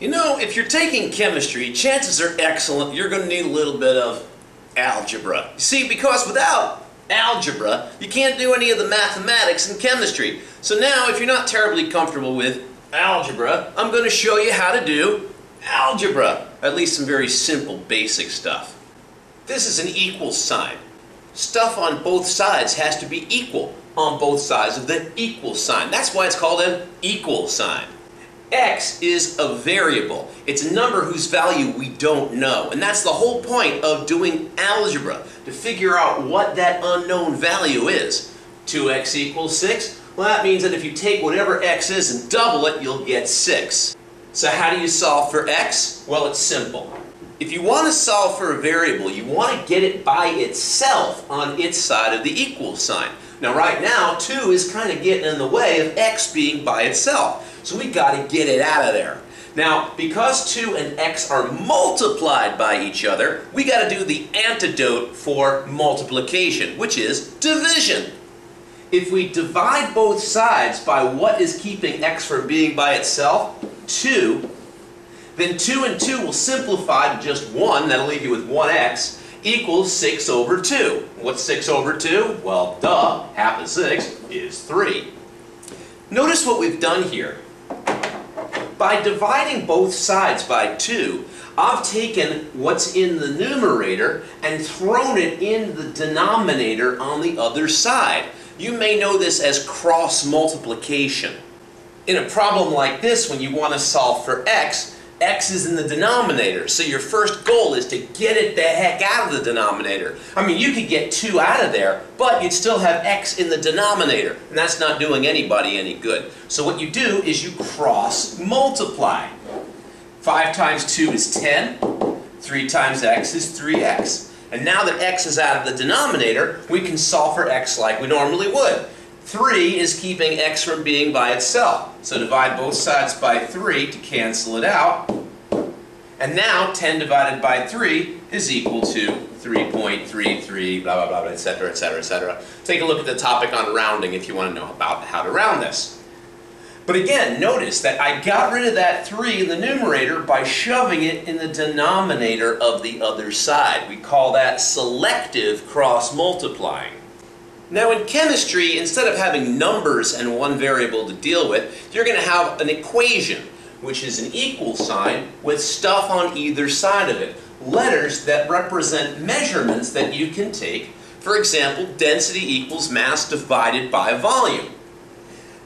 You know, if you're taking chemistry, chances are excellent you're going to need a little bit of algebra. You see, because without algebra, you can't do any of the mathematics in chemistry. So now, if you're not terribly comfortable with algebra, I'm going to show you how to do algebra. At least some very simple, basic stuff. This is an equal sign. Stuff on both sides has to be equal on both sides of the equal sign. That's why it's called an equal sign x is a variable. It's a number whose value we don't know. And that's the whole point of doing algebra, to figure out what that unknown value is. 2x equals 6? Well, that means that if you take whatever x is and double it, you'll get 6. So how do you solve for x? Well, it's simple. If you want to solve for a variable, you want to get it by itself on its side of the equal sign. Now right now, 2 is kind of getting in the way of x being by itself. So we got to get it out of there. Now, because 2 and x are multiplied by each other, we got to do the antidote for multiplication, which is division. If we divide both sides by what is keeping x from being by itself, 2, then 2 and 2 will simplify to just 1, that'll leave you with 1x, equals 6 over 2. What's 6 over 2? Well, duh, half of 6 is 3. Notice what we've done here. By dividing both sides by 2, I've taken what's in the numerator and thrown it in the denominator on the other side. You may know this as cross multiplication. In a problem like this, when you want to solve for x, x is in the denominator. So your first goal is to get it the heck out of the denominator. I mean, you could get 2 out of there, but you'd still have x in the denominator. And that's not doing anybody any good. So what you do is you cross multiply. 5 times 2 is 10. 3 times x is 3x. And now that x is out of the denominator, we can solve for x like we normally would. 3 is keeping x from being by itself. So divide both sides by 3 to cancel it out. And now 10 divided by 3 is equal to 3.33, blah, blah, blah, etc., etc., etc. Take a look at the topic on rounding if you want to know about how to round this. But again, notice that I got rid of that 3 in the numerator by shoving it in the denominator of the other side. We call that selective cross multiplying. Now in chemistry, instead of having numbers and one variable to deal with, you're going to have an equation, which is an equal sign with stuff on either side of it. Letters that represent measurements that you can take. For example, density equals mass divided by volume.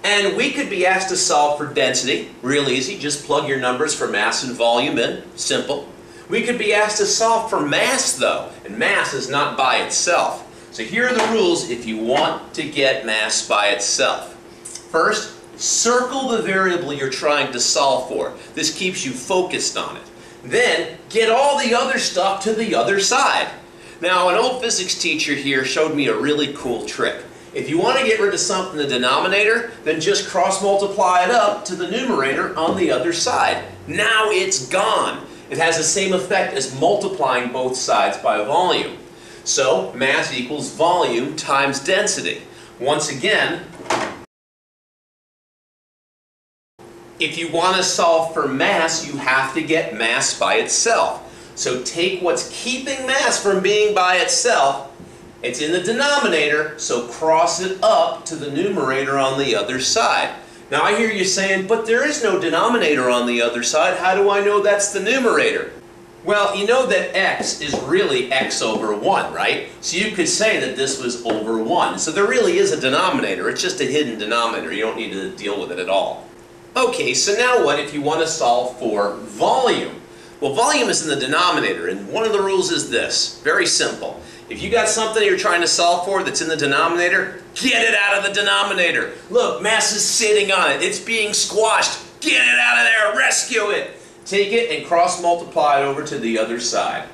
And we could be asked to solve for density, real easy, just plug your numbers for mass and volume in, simple. We could be asked to solve for mass though, and mass is not by itself. So here are the rules if you want to get mass by itself. First, circle the variable you're trying to solve for. This keeps you focused on it. Then, get all the other stuff to the other side. Now, an old physics teacher here showed me a really cool trick. If you want to get rid of something in the denominator, then just cross multiply it up to the numerator on the other side. Now it's gone. It has the same effect as multiplying both sides by volume. So mass equals volume times density. Once again, if you want to solve for mass, you have to get mass by itself. So take what's keeping mass from being by itself, it's in the denominator, so cross it up to the numerator on the other side. Now I hear you saying, but there is no denominator on the other side. How do I know that's the numerator? Well, you know that x is really x over 1, right? So you could say that this was over 1. So there really is a denominator. It's just a hidden denominator. You don't need to deal with it at all. Okay, so now what if you want to solve for volume? Well, volume is in the denominator, and one of the rules is this. Very simple. If you got something you're trying to solve for that's in the denominator, get it out of the denominator. Look, mass is sitting on it. It's being squashed. Get it out of there. Rescue it. Take it and cross multiply it over to the other side.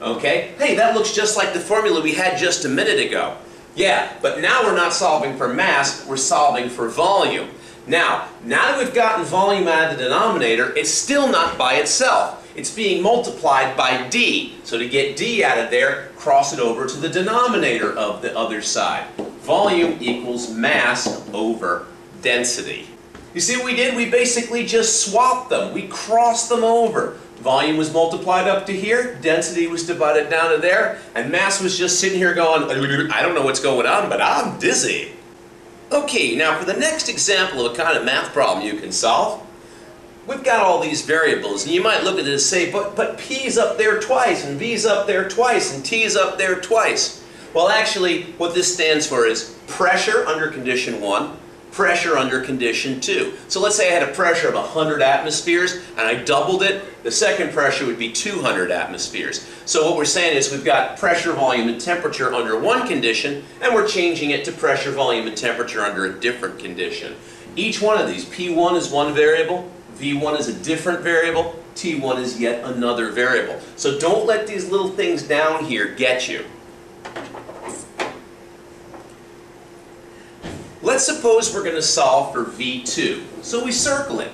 Okay? Hey, that looks just like the formula we had just a minute ago. Yeah, but now we're not solving for mass, we're solving for volume. Now, now that we've gotten volume out of the denominator, it's still not by itself. It's being multiplied by d. So to get d out of there, cross it over to the denominator of the other side. Volume equals mass over density. You see what we did? We basically just swapped them. We crossed them over. Volume was multiplied up to here, density was divided down to there, and mass was just sitting here going, I don't know what's going on, but I'm dizzy. Okay, now for the next example of a kind of math problem you can solve, we've got all these variables, and you might look at it and say, but, but P's up there twice, and V's up there twice, and T's up there twice. Well, actually, what this stands for is pressure under condition 1, pressure under condition 2. So let's say I had a pressure of 100 atmospheres and I doubled it, the second pressure would be 200 atmospheres. So what we're saying is we've got pressure, volume, and temperature under one condition and we're changing it to pressure, volume, and temperature under a different condition. Each one of these, P1 is one variable, V1 is a different variable, T1 is yet another variable. So don't let these little things down here get you. Let's suppose we're going to solve for V2. So we circle it.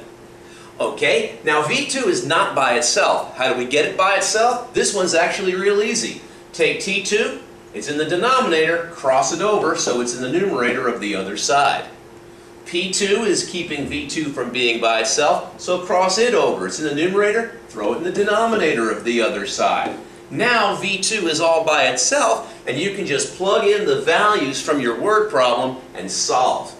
Okay, now V2 is not by itself. How do we get it by itself? This one's actually real easy. Take T2, it's in the denominator, cross it over so it's in the numerator of the other side. P2 is keeping V2 from being by itself, so cross it over. It's in the numerator, throw it in the denominator of the other side. Now V2 is all by itself and you can just plug in the values from your word problem and solve.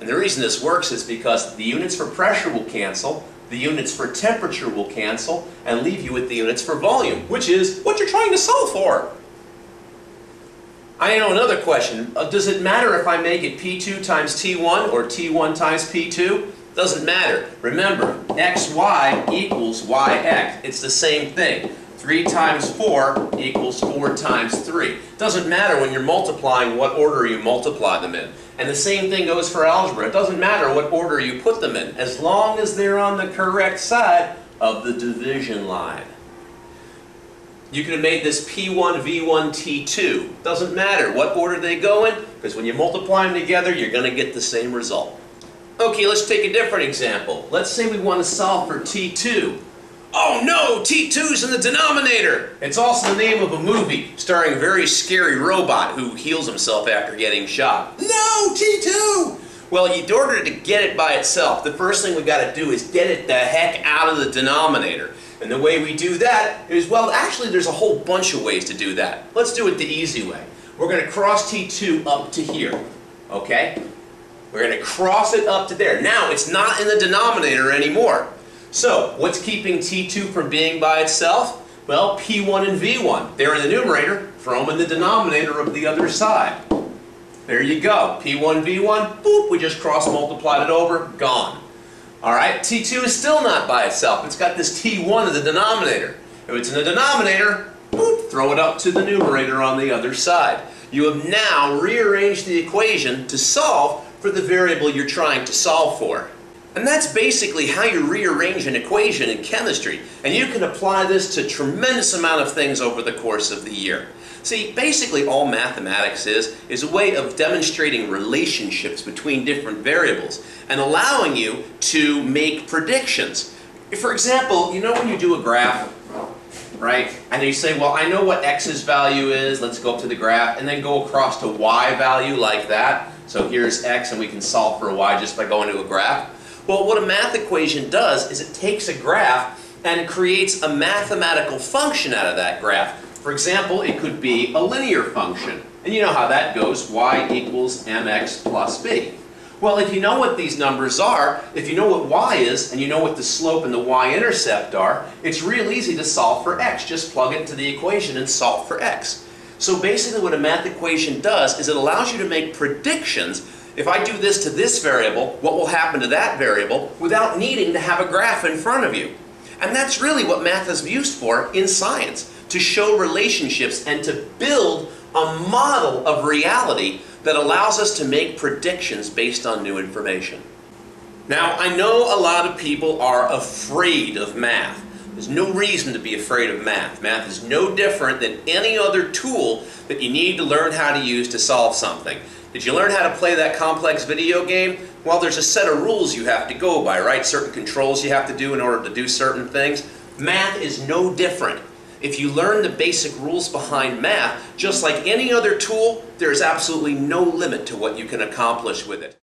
And the reason this works is because the units for pressure will cancel, the units for temperature will cancel, and leave you with the units for volume, which is what you're trying to solve for. I know another question. Uh, does it matter if I make it P2 times T1 or T1 times P2? Doesn't matter. Remember, xy equals yx. It's the same thing. 3 times 4 equals 4 times 3. Doesn't matter when you're multiplying what order you multiply them in. And the same thing goes for algebra. It doesn't matter what order you put them in, as long as they're on the correct side of the division line. You could have made this P1, V1, T2. Doesn't matter what order they go in, because when you multiply them together, you're going to get the same result. Okay, let's take a different example. Let's say we want to solve for T2. Oh no, T2's in the denominator! It's also the name of a movie starring a very scary robot who heals himself after getting shot. No, T2! Well, in order to get it by itself, the first thing we got to do is get it the heck out of the denominator. And the way we do that is, well, actually there's a whole bunch of ways to do that. Let's do it the easy way. We're going to cross T2 up to here, okay? We're going to cross it up to there. Now, it's not in the denominator anymore. So, what's keeping T2 from being by itself? Well, P1 and V1. They're in the numerator, them in the denominator of the other side. There you go. P1, V1, boop, we just cross-multiplied it over, gone. Alright, T2 is still not by itself. It's got this T1 in the denominator. If it's in the denominator, boop, throw it up to the numerator on the other side. You have now rearranged the equation to solve for the variable you're trying to solve for. And that's basically how you rearrange an equation in chemistry. And you can apply this to tremendous amount of things over the course of the year. See, basically all mathematics is, is a way of demonstrating relationships between different variables and allowing you to make predictions. For example, you know when you do a graph, right? And you say, well, I know what x's value is, let's go up to the graph, and then go across to y value like that. So here's x, and we can solve for y just by going to a graph. Well, what a math equation does is it takes a graph and creates a mathematical function out of that graph. For example, it could be a linear function. And you know how that goes, y equals mx plus b. Well, if you know what these numbers are, if you know what y is, and you know what the slope and the y-intercept are, it's real easy to solve for x. Just plug it into the equation and solve for x. So basically what a math equation does is it allows you to make predictions if I do this to this variable, what will happen to that variable without needing to have a graph in front of you? And that's really what math is used for in science, to show relationships and to build a model of reality that allows us to make predictions based on new information. Now, I know a lot of people are afraid of math. There's no reason to be afraid of math. Math is no different than any other tool that you need to learn how to use to solve something. Did you learn how to play that complex video game? Well, there's a set of rules you have to go by, right? Certain controls you have to do in order to do certain things. Math is no different. If you learn the basic rules behind math, just like any other tool, there is absolutely no limit to what you can accomplish with it.